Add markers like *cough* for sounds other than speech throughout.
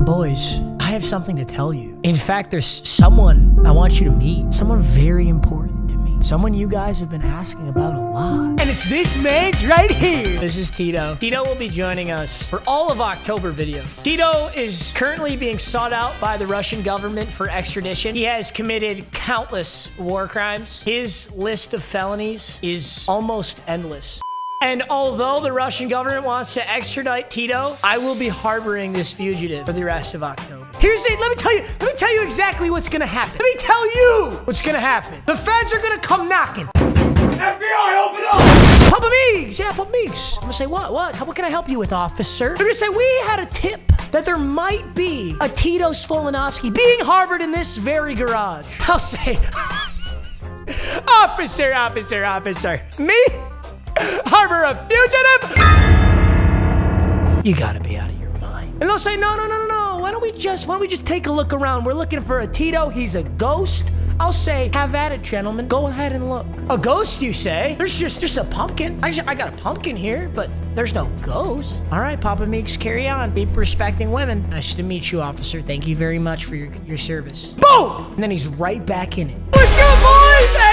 Boys, I have something to tell you. In fact, there's someone I want you to meet. Someone very important to me. Someone you guys have been asking about a lot. And it's this man's right here. This is Tito. Tito will be joining us for all of October videos. Tito is currently being sought out by the Russian government for extradition. He has committed countless war crimes. His list of felonies is almost endless. And although the Russian government wants to extradite Tito, I will be harboring this fugitive for the rest of October. Here's it. Let me tell you. Let me tell you exactly what's gonna happen. Let me tell you what's gonna happen. The feds are gonna come knocking. FBI, open up! Papa Meags, yeah, Papa Meags. I'm gonna say, what, what? What can I help you with, officer? I'm gonna say, we had a tip that there might be a Tito Svolinovsky being harbored in this very garage. I'll say, *laughs* officer, officer, officer. Me? Harbor a fugitive? You gotta be out of your mind. And they'll say, no, no, no, no, no. Why don't we just, why don't we just take a look around? We're looking for a Tito. He's a ghost. I'll say, have at it, gentlemen. Go ahead and look. A ghost, you say? There's just just a pumpkin. I, just, I got a pumpkin here, but there's no ghost. All right, Papa Meags, carry on. Keep respecting women. Nice to meet you, officer. Thank you very much for your, your service. Boom! And then he's right back in it. Let's go, boys!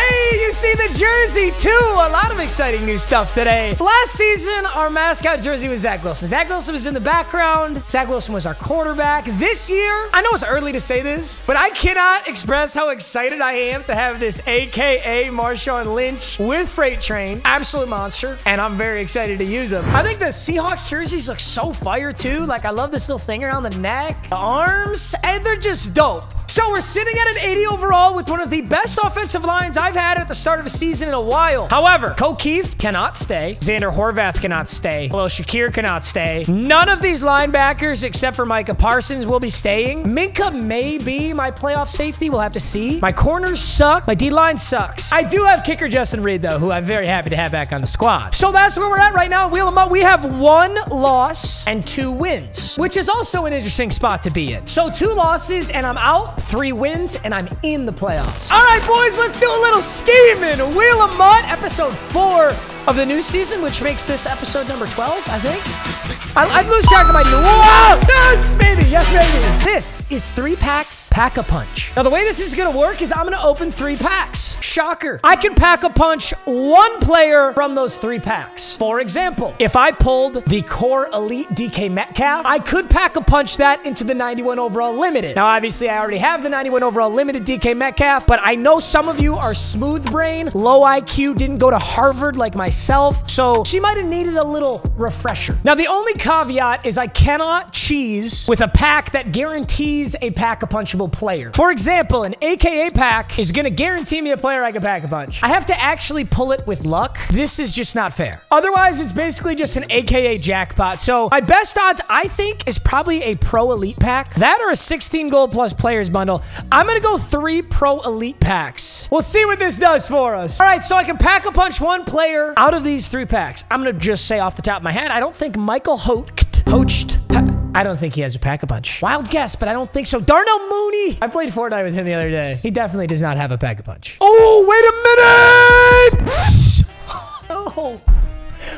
A lot of exciting new stuff today. Last season, our mascot jersey was Zach Wilson. Zach Wilson was in the background. Zach Wilson was our quarterback. This year, I know it's early to say this, but I cannot express how excited I am to have this AKA Marshawn Lynch with Freight Train. Absolute monster. And I'm very excited to use him. I think the Seahawks jerseys look so fire, too. Like, I love this little thing around the neck, the arms, and they're just dope. So we're sitting at an 80 overall with one of the best offensive lines I've had at the start of a season in a while. However, Keith cannot stay. Xander Horvath cannot stay. Khalil Shakir cannot stay. None of these linebackers, except for Micah Parsons, will be staying. Minkah may be my playoff safety. We'll have to see. My corners suck. My D-line sucks. I do have kicker Justin Reid, though, who I'm very happy to have back on the squad. So that's where we're at right now. Wheel them up. We have one loss and two wins, which is also an interesting spot to be in. So two losses and I'm out. Three wins and I'm in the playoffs. All right, boys, let's do a little scheming. Wheel of Mut, episode four of the new season, which makes this episode number 12, I think. I, I lose track of my... Whoa! Yes, baby. Yes, baby. This is three packs, pack a punch. Now, the way this is going to work is I'm going to open three packs. Shocker. I can pack a punch one player from those three packs. For example, if I pulled the Core Elite DK Metcalf, I could pack a punch that into the 91 overall limited. Now, obviously, I already have the 91 overall limited DK Metcalf, but I know some of you are smooth brain, low IQ, didn't go to Harvard like myself, so she might have needed a little refresher. Now, the only caveat is I cannot cheese with a pack that guarantees a pack-a-punchable player. For example, an AKA pack is gonna guarantee me a player I can pack a punch. I have to actually pull it with luck. This is just not fair. Otherwise, it's basically just an AKA jackpot. So my best odds, I think, is probably a Pro Elite pack. That or a 16 gold plus players bundle. I'm gonna go three Pro Elite packs. We'll see what this does for us. All right, so I can pack a punch one player out of these three packs. I'm gonna just say off the top of my head, I don't think Michael Hoecht, Hoecht, I don't think he has a pack-a-punch. Wild guess, but I don't think so. Darnell Mooney! I played Fortnite with him the other day. He definitely does not have a pack-a-punch. Oh, wait a minute! *laughs* oh.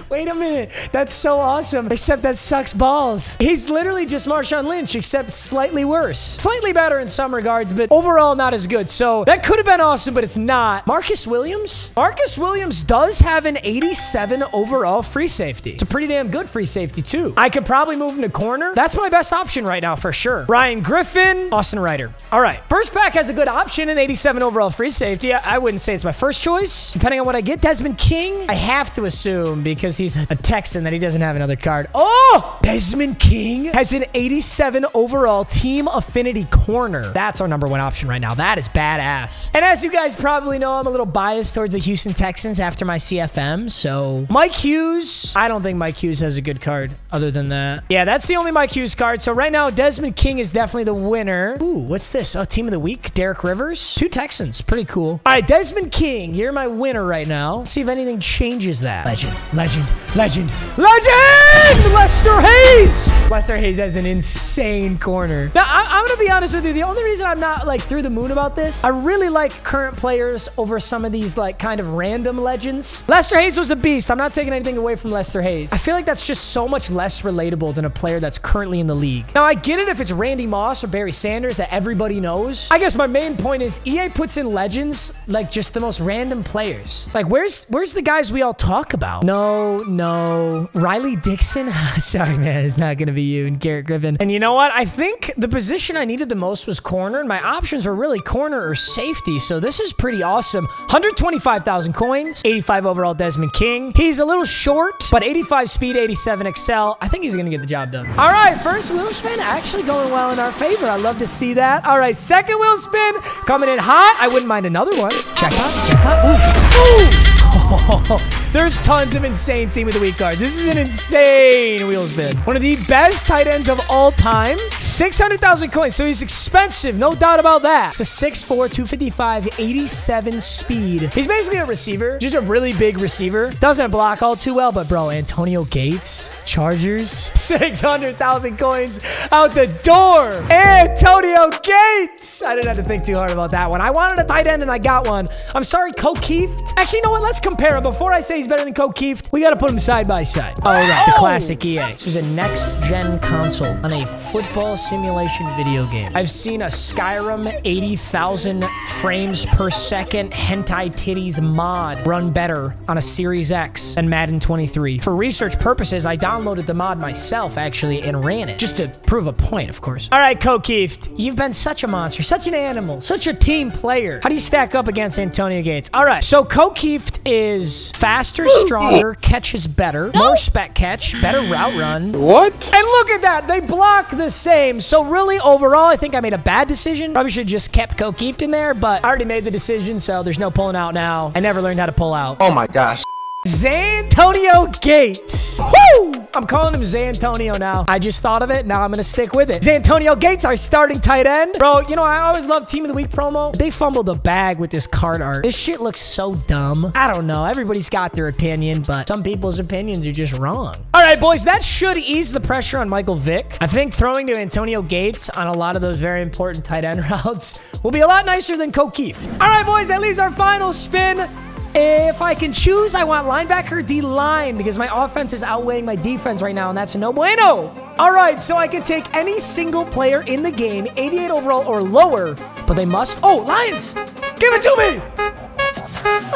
Wait a minute. That's so awesome. Except that sucks balls. He's literally just Marshawn Lynch, except slightly worse. Slightly better in some regards, but overall not as good. So that could have been awesome, but it's not. Marcus Williams? Marcus Williams does have an 87 overall free safety. It's a pretty damn good free safety, too. I could probably move him to corner. That's my best option right now, for sure. Ryan Griffin, Austin Ryder. All right. First pack has a good option, an 87 overall free safety. I, I wouldn't say it's my first choice, depending on what I get. Desmond King, I have to assume because he's a Texan that he doesn't have another card. Oh! Desmond King has an 87 overall team affinity corner. That's our number one option right now. That is badass. And as you guys probably know, I'm a little biased towards the Houston Texans after my CFM. So Mike Hughes, I don't think Mike Hughes has a good card other than that. Yeah, that's the only Mike Hughes card. So right now, Desmond King is definitely the winner. Ooh, what's this? Oh, team of the week, Derek Rivers. Two Texans. Pretty cool. All right, Desmond King, you're my winner right now. Let's see if anything changes that. Legend. Legend. Legend, legend! Lester Hayes! Lester Hayes has an insane corner. Now, I, am gonna be honest with you. The only reason I'm not like through the moon about this, I really like current players over some of these like kind of random legends. Lester Hayes was a beast. I'm not taking anything away from Lester Hayes. I feel like that's just so much less relatable than a player that's currently in the league. Now, I get it if it's Randy Moss or Barry Sanders that everybody knows. I guess my main point is EA puts in legends like just the most random players. Like, where's where's the guys we all talk about? No, no. Riley Dixon? *laughs* Sorry, man. It's not going to be you and Garrett Griffin. And you know what? I think the position I needed the most was corner, and my options were really corner or safety. So this is pretty awesome. 125,000 coins, 85 overall Desmond King. He's a little short, but 85 speed, 87 excel. I think he's going to get the job done. All right, first wheel spin actually going well in our favor. I love to see that. All right, second wheel spin coming in hot. I wouldn't mind another one. Check out, check out. Ooh. *laughs* There's tons of insane Team of the Week cards. This is an insane wheel spin. One of the best tight ends of all time. 600,000 coins, so he's expensive, no doubt about that. It's a 6'4", 255, 87 speed. He's basically a receiver, just a really big receiver. Doesn't block all too well, but bro, Antonio Gates, Chargers, *laughs* 600,000 coins out the door. Antonio Gates. I didn't have to think too hard about that one. I wanted a tight end and I got one. I'm sorry, Kieft. Actually, you know what? Let's compare him. Before I say he's better than Ko Kieft, we got to put him side by side. All right, the oh! classic EA. This is a next-gen console on a football simulation video game. I've seen a Skyrim 80,000 frames per second hentai titties mod run better on a Series X than Madden 23. For research purposes, I downloaded the mod myself, actually, and ran it. Just to prove a point, of course. All right, Ko Kieft, you've been such a monster, such an animal, such a team player. How do you stack up against Antonio Gates? All right, so Ko Kieft is faster, stronger, *gasps* catches better, more spec catch, better route run. What? And look at that. They block the same. So really, overall, I think I made a bad decision. Probably should have just kept Ko Kieft in there, but I already made the decision, so there's no pulling out now. I never learned how to pull out. Oh my gosh. Zantonio Gates. Woo! I'm calling him Zantonio now. I just thought of it. Now I'm going to stick with it. Zantonio Gates, our starting tight end. Bro, you know, I always love Team of the Week promo. They fumbled the bag with this card art. This shit looks so dumb. I don't know. Everybody's got their opinion, but some people's opinions are just wrong. All right, boys, that should ease the pressure on Michael Vick. I think throwing to Antonio Gates on a lot of those very important tight end *laughs* routes will be a lot nicer than Ko Kieft. All right, boys, that leaves our final spin. If I can choose, I want linebacker D-line because my offense is outweighing my defense right now, and that's no bueno. All right, so I can take any single player in the game, 88 overall or lower, but they must... Oh, Lions! Give it to me!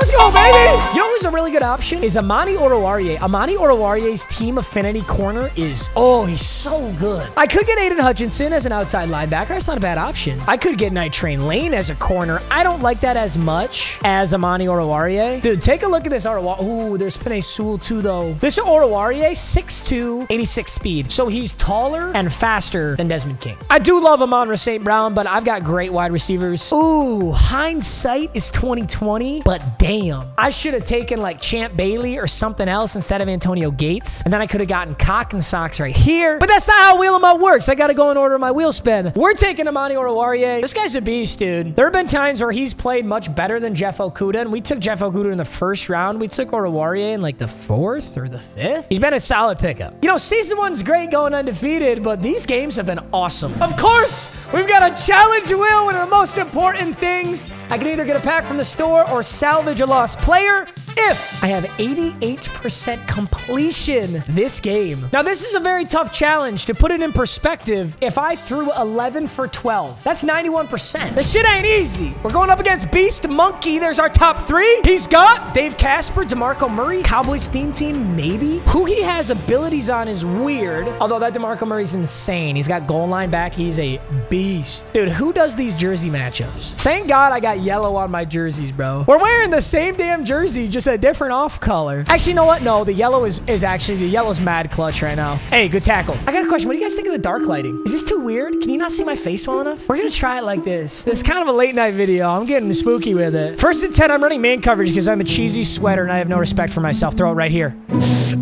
Let's go, baby! You know who's a really good option? Is Amani Oruwariye. Amani Oruwariye's team affinity corner is... Oh, he's so good. I could get Aidan Hutchinson as an outside linebacker. That's not a bad option. I could get Night Train Lane as a corner. I don't like that as much as Amani Oruwariye. Dude, take a look at this Oruwariye. Ooh, there's Penei Sewell too, though. This Oruwariye, 6'2", 86 speed. So he's taller and faster than Desmond King. I do love Amon St. Brown, but I've got great wide receivers. Ooh, hindsight is 2020, but damn. I should have taken like Champ Bailey or something else instead of Antonio Gates. And then I could have gotten cock and socks right here. But that's not how Wheel of Mut works. I got to go and order my wheel spin. We're taking Amani Oruwariye. This guy's a beast, dude. There have been times where he's played much better than Jeff Okudah. And we took Jeff Okudah in the first round. We took Oruwariye in like the fourth or the fifth. He's been a solid pickup. You know, season one's great going undefeated, but these games have been awesome. Of course, we've got a challenge wheel, one of the most important things. I can either get a pack from the store or salvage lost player if I have 88% completion this game. Now, this is a very tough challenge. To put it in perspective, if I threw 11 for 12, that's 91%. This shit ain't easy. We're going up against Beast Monkey. There's our top three. He's got Dave Casper, DeMarco Murray, Cowboys theme team, maybe. Who he has abilities on is weird, although that DeMarco Murray's insane. He's got goal line back. He's a beast. Dude, who does these jersey matchups? Thank God I got yellow on my jerseys, bro. We're wearing the same damn jersey, just a different off color. Actually, you know what? No, the yellow is, is actually, the yellow's mad clutch right now. Hey, good tackle. I got a question. What do you guys think of the dark lighting? Is this too weird? Can you not see my face well enough? We're gonna try it like this. This is kind of a late night video. I'm getting spooky with it. First and 10, I'm running man coverage because I'm a cheesy sweater and I have no respect for myself. Throw it right here.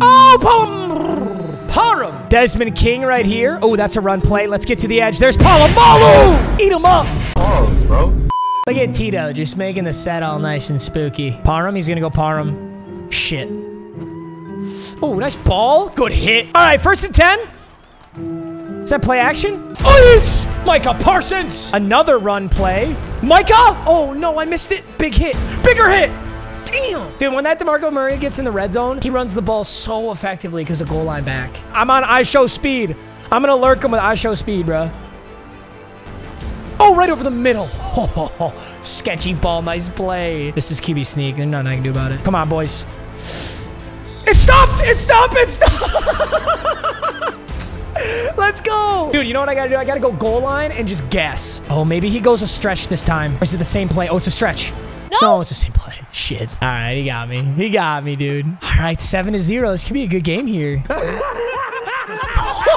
Oh, boom! Parham. Desmond King right here. Oh, that's a run play. Let's get to the edge. There's Polamalu! Eat him up! Pause, bro. Look at Tito just making the set all nice and spooky. Parham, he's gonna go Parham. Shit. Oh, nice ball. Good hit. All right, first and 10. Is that play action? Oh, it's Micah Parsons. Another run play. Micah? Oh, no, I missed it. Big hit. Bigger hit. Damn. Dude, when that DeMarco Murray gets in the red zone, he runs the ball so effectively because of goal line back. I'm on I show speed. I'm going to lurk him with I show speed, bro. Oh, right over the middle. Oh, *laughs* sketchy ball. Nice play. This is QB sneak. There's nothing I can do about it. Come on, boys. It stopped! It stopped! It stopped! *laughs* Let's go! Dude, you know what I gotta do? I gotta go goal line and just guess. Oh, maybe he goes a stretch this time. Or is it the same play? Oh, it's a stretch. No, no it's the same play. Shit. All right, he got me. He got me, dude. All right, 7 to 0. This could be a good game here. *laughs*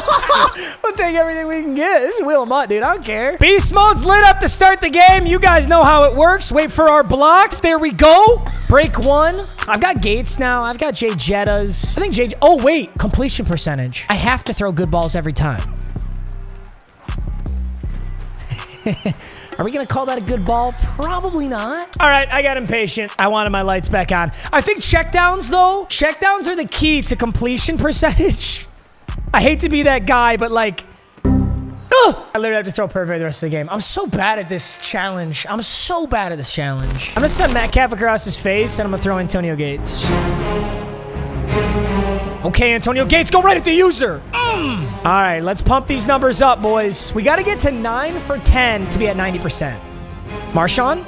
*laughs* we'll take everything we can get. This is Wheel of Mut, dude. I don't care. Beast mode's lit up to start the game. You guys know how it works. Wait for our blocks. There we go. Break one. I've got Gates now. I've got Jay Jettas. I think Jay... Oh, wait. Completion percentage. I have to throw good balls every time. *laughs* Are we going to call that a good ball? Probably not. All right, I got impatient. I wanted my lights back on. I think checkdowns, though, checkdowns are the key to completion percentage. *laughs* I hate to be that guy, but like, ugh, I literally have to throw perfect the rest of the game. I'm so bad at this challenge. I'm so bad at this challenge. I'm gonna send Metcalf across his face, and I'm gonna throw Antonio Gates. Okay, Antonio Gates, go right at the user. Mm. All right, let's pump these numbers up, boys. We got to get to 9 for 10 to be at 90%. Marshawn?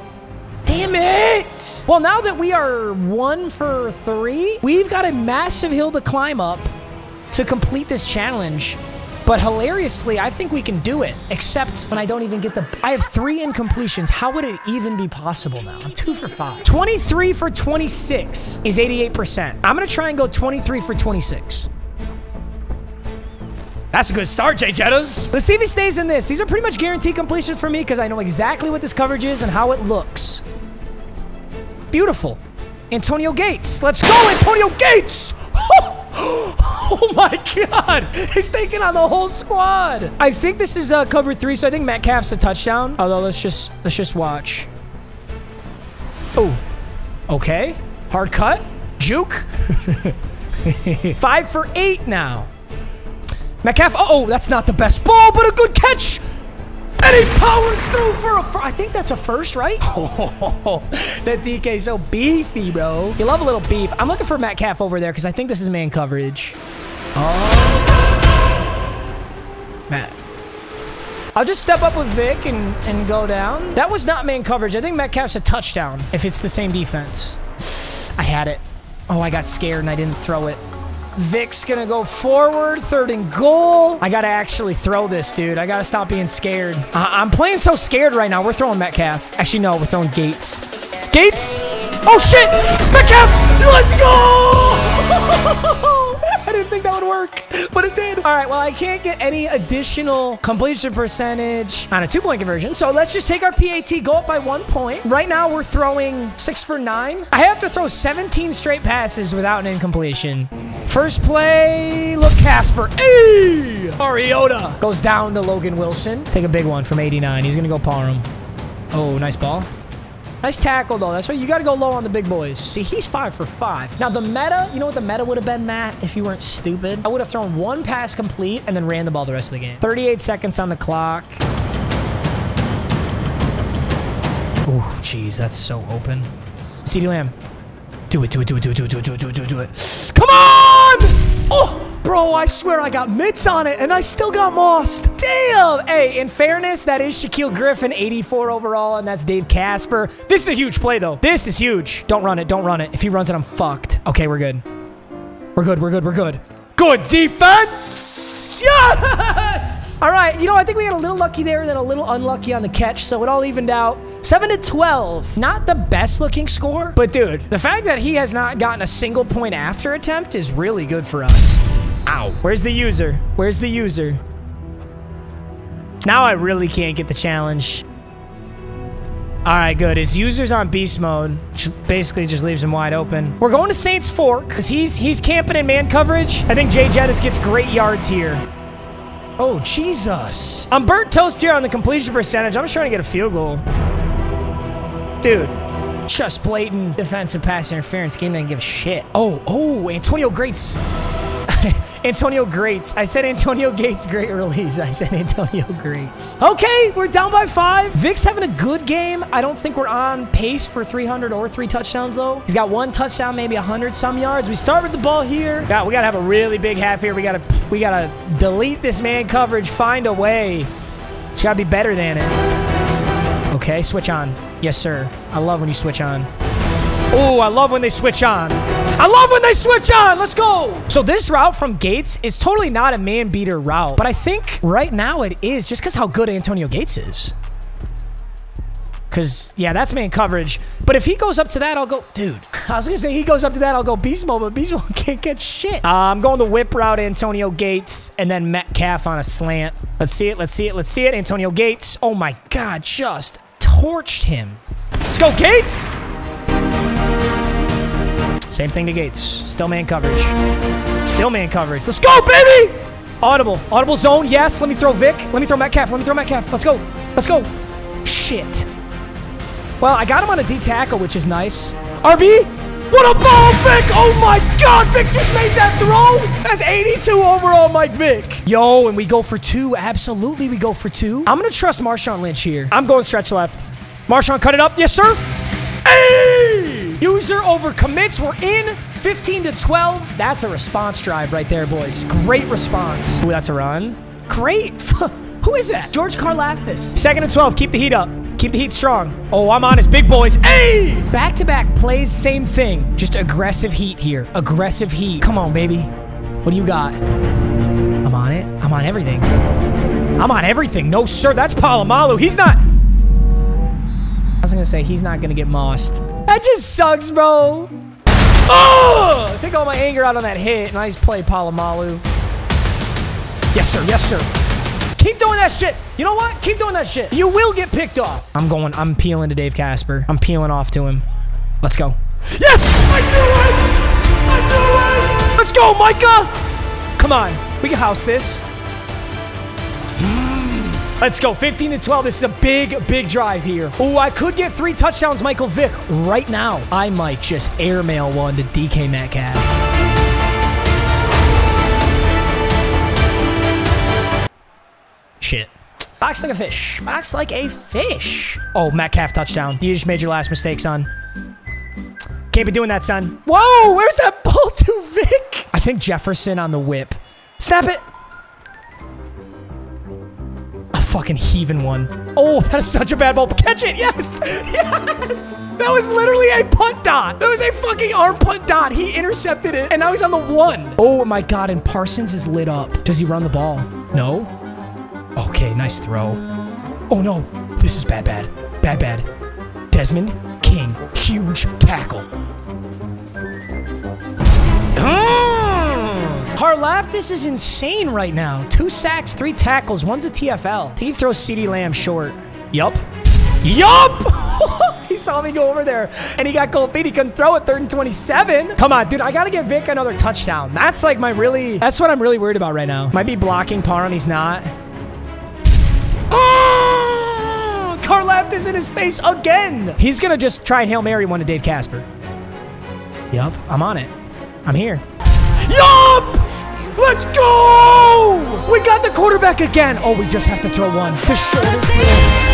Damn it! Well, now that we are 1 for 3, we've got a massive hill to climb up to complete this challenge. But hilariously, I think we can do it, except when I don't even get the... I have three incompletions. How would it even be possible now? I'm two for five. 23 for 26 is 88%. I'm going to try and go 23 for 26. That's a good start, Jay Jettas. Let's see if he stays in this. These are pretty much guaranteed completions for me because I know exactly what this coverage is and how it looks. Beautiful. Antonio Gates. Let's go, Antonio Gates! *laughs* *gasps* Oh my god! He's taking on the whole squad. I think this is uh, cover three, so I think Metcalf's a touchdown. Although let's just let's just watch. Oh, okay. Hard cut. Juke. *laughs* Five for eight now. Metcalf. Uh oh, that's not the best ball, but a good catch. And he powers through for a. I think that's a first, right? Oh, *laughs* that DK so beefy, bro. You love a little beef. I'm looking for Metcalf over there because I think this is man coverage. Oh. Matt. I'll just step up with Vick and, and go down. That was not man coverage. I think Metcalf's a touchdown if it's the same defense. I had it. Oh, I got scared and I didn't throw it. Vick's gonna go forward, third and goal. I gotta actually throw this, dude. I gotta stop being scared. I am playing so scared right now. We're throwing Metcalf. Actually, no, we're throwing Gates. Gates? Oh, shit! Metcalf! Let's can't get any additional completion percentage on a two-point conversion, so let's just take our PAT, go up by one point. Right now, we're throwing six for nine. I have to throw 17 straight passes without an incompletion. First play, look, Casper. Hey! Mariota goes down to Logan Wilson. Let's take a big one from 89. He's going to go Parham. Oh, nice ball. Nice tackle, though. That's why you got to go low on the big boys. See, he's five for five. Now, the meta, you know what the meta would have been, Matt, if you weren't stupid? I would have thrown one pass complete and then ran the ball the rest of the game. 38 seconds on the clock. Oh, jeez, that's so open. CeeDee Lamb. Do it, do it, do it, do it, do it, do it, do it, do it, do it, do it. Come on! Bro, I swear I got mitts on it, and I still got mossed. Damn! Hey, in fairness, that is Shaquill Griffin, 84 overall, and that's Dave Casper. This is a huge play, though. This is huge. Don't run it. Don't run it. If he runs it, I'm fucked. Okay, we're good. We're good. We're good. We're good. Good defense! Yes! All right, you know, I think we got a little lucky there then a little unlucky on the catch, so it all evened out. 7 to 12. Not the best looking score, but dude, the fact that he has not gotten a single point after attempt is really good for us. Ow. Where's the user? Where's the user? Now I really can't get the challenge. All right, good. His user's on beast mode, which basically just leaves him wide open. We're going to Saints Fork because he's he's camping in man coverage. I think Jay Jettas gets great yards here. Oh, Jesus. I'm burnt toast here on the completion percentage. I'm just trying to get a field goal. Dude, Just blatant defensive pass interference. Game didn't give a shit. Oh, oh, Antonio Greats. Antonio Greats. I said Antonio Gates great release. *laughs* I said Antonio Greats. Okay, we're down by five. Vick's having a good game. I don't think we're on pace for 300 or three touchdowns, though. He's got one touchdown, maybe 100 some yards. We start with the ball here. Yeah, we got to have a really big half here. We got to we got to delete this man coverage, find a way. It's got to be better than it. Okay, switch on. Yes, sir. I love when you switch on. Oh, I love when they switch on. I love when they switch on. Let's go. So this route from Gates is totally not a man beater route, but I think right now it is just because how good Antonio Gates is. Because, yeah, that's man coverage. But if he goes up to that, I'll go... Dude, *laughs* I was going to say he goes up to that, I'll go beast mode, but beast mode *laughs* can't get shit. Uh, I'm going the whip route, Antonio Gates, and then Metcalf on a slant. Let's see it, let's see it, let's see it. Antonio Gates. Oh, my God, just torched him. Let's go, Gates! Same thing to Gates. Still man coverage. Still man coverage. Let's go, baby! Audible. Audible zone. Yes. Let me throw Vick. Let me throw Metcalf. Let me throw Metcalf. Let's go. Let's go. Shit. Well, I got him on a D tackle, which is nice. RB? What a ball, Vick! Oh my god, Vick just made that throw! That's 82 overall, Mike Vick. Yo, and we go for two. Absolutely, we go for two. I'm gonna trust Marshawn Lynch here. I'm going stretch left. Marshawn, cut it up. Yes, sir. Hey! User over commits. We're in 15 to 12. That's a response drive right there, boys. Great response. Ooh, that's a run. Great. *laughs* Who is that? George Karlaftis. Second and 12. Keep the heat up. Keep the heat strong. Oh, I'm on his big boys. Hey! Back-to-back -back plays, same thing. Just aggressive heat here. Aggressive heat. Come on, baby. What do you got? I'm on it. I'm on everything. I'm on everything. No, sir. That's Polamalu. He's not... I was to say, he's not to get mossed. That just sucks, bro. Oh! Take all my anger out on that hit. Nice play, Polamalu. Yes, sir. Yes, sir. Keep doing that shit. You know what? Keep doing that shit. You will get picked off. I'm going. I'm peeling to Dave Casper. I'm peeling off to him. Let's go. Yes! I knew it! I knew it! Let's go, Micah! Come on. We can house this. Let's go. 15 to 12. This is a big, big drive here. Oh, I could get three touchdowns, Michael Vick, right now. I might just airmail one to DK Metcalf. Shit. Box like a fish. Box like a fish. Oh, Metcalf touchdown. You just made your last mistake, son. Can't be doing that, son. Whoa, where's that ball to, Vick? I think Jefferson on the whip. Snap it. Fucking heaving one. Oh, that is such a bad ball. Catch it. Yes. *laughs* Yes. That was literally a punt dot. That was a fucking arm punt dot. He intercepted it, and now he's on the one. Oh, my God. And Parsons is lit up. Does he run the ball? No. Okay, nice throw. Oh no, this is bad, bad. Bad, bad. Desmond King, huge tackle. Mm. *gasps* Karlaftis is insane right now. Two sacks, three tackles, one's a TFL. He throws CeeDee Lamb short. Yup. Yup! *laughs* he saw me go over there, and he got cold feet. He couldn't throw it third and 27. Come on, dude. I got to give Vick another touchdown. That's like my really... That's what I'm really worried about right now. Might be blocking Parham. He's not. Oh! Karlaftis is in his face again. He's going to just try and Hail Mary one to Dave Casper. Yup, I'm on it. I'm here. Let's go! We got the quarterback again. Oh, we just have to throw one. The shortest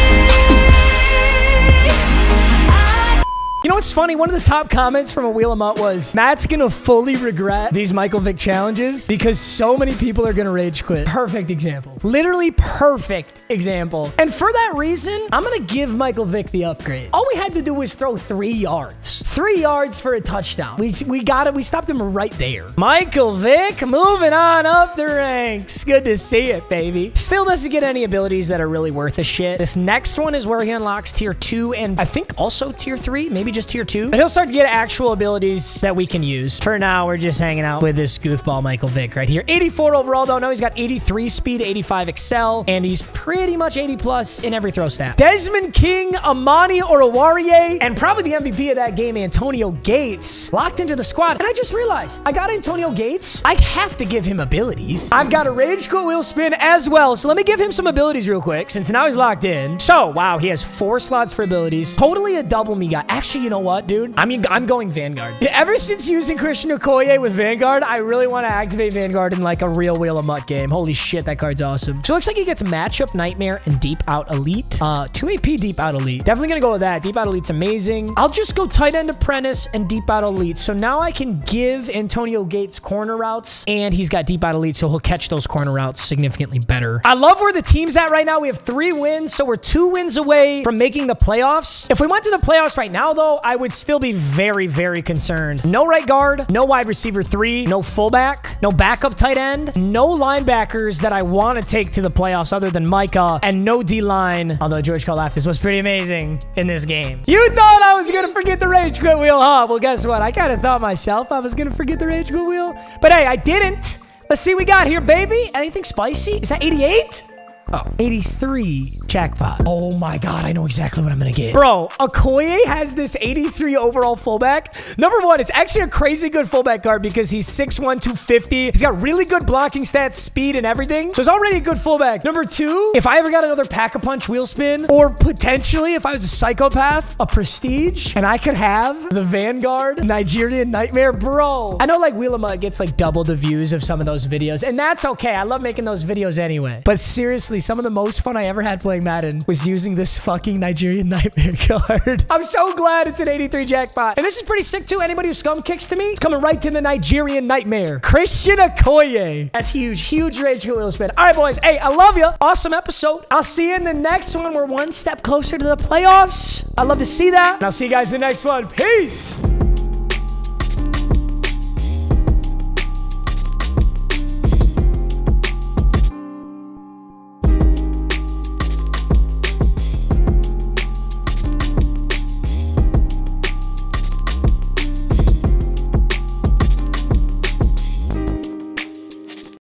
You know what's funny? One of the top comments from a Wheel of Mut was, Matt's gonna fully regret these Michael Vick challenges because so many people are gonna rage quit. Perfect example. Literally perfect example. And for that reason, I'm gonna give Michael Vick the upgrade. All we had to do was throw three yards. Three yards for a touchdown. We, we got it. We stopped him right there. Michael Vick moving on up the ranks. Good to see it, baby. Still doesn't get any abilities that are really worth a shit. This next one is where he unlocks tier two and I think also tier three, maybe just tier two. But he'll start to get actual abilities that we can use. For now, we're just hanging out with this goofball Michael Vick right here. 84 overall, though. No, he's got 83 speed, 85 excel, and he's pretty much 80 plus in every throw stat. Desmond King, Amani Oruwariye, and probably the MVP of that game, Antonio Gates, locked into the squad. And I just realized I got Antonio Gates. I have to give him abilities. I've got a Rage Quit Wheel Spin as well. So let me give him some abilities real quick since now he's locked in. So, wow, he has four slots for abilities. Totally a double me guy. Actually, you know what, dude? I mean, I'm going Vanguard. Ever since using Christian Okoye with Vanguard, I really want to activate Vanguard in like a real Wheel of Mut game. Holy shit, that card's awesome. So it looks like he gets Matchup, Nightmare, and Deep Out Elite. Uh, 2 AP Deep Out Elite. Definitely gonna go with that. Deep Out Elite's amazing. I'll just go Tight End Apprentice and Deep Out Elite. So now I can give Antonio Gates corner routes, and he's got Deep Out Elite, so he'll catch those corner routes significantly better. I love where the team's at right now. We have three wins, so we're two wins away from making the playoffs. If we went to the playoffs right now, though, I would still be very, very concerned. No right guard, no wide receiver three, no fullback, no backup tight end, no linebackers that I want to take to the playoffs other than Micah, and no D-line, although George Karlaftis was pretty amazing in this game. You thought I was going to forget the rage quit wheel, huh? Well, guess what? I kind of thought myself I was going to forget the rage quit wheel, but hey, I didn't. Let's see what we got here, baby. Anything spicy? Is that 88? Oh, 83 jackpot. Oh my god, I know exactly what I'm gonna get. Bro, Okoye has this 83 overall fullback. Number one, it's actually a crazy good fullback guard because he's 6'1", 250. He's got really good blocking stats, speed, and everything. So it's already a good fullback. Number two, if I ever got another Pack-a-Punch wheel spin, or potentially if I was a psychopath, a prestige, and I could have the Vanguard Nigerian Nightmare, bro. I know like Wheel of Mut gets like double the views of some of those videos, and that's okay. I love making those videos anyway. But seriously, some of the most fun I ever had playing Madden was using this fucking Nigerian *laughs* Nightmare card. *laughs* I'm so glad it's an 83 jackpot. And this is pretty sick too. Anybody who scum kicks to me, it's coming right to the Nigerian Nightmare. Christian Okoye. That's huge. Huge rage wheel spin. All right, boys. Hey, I love you. Awesome episode. I'll see you in the next one. We're one step closer to the playoffs. I'd love to see that. And I'll see you guys in the next one. Peace.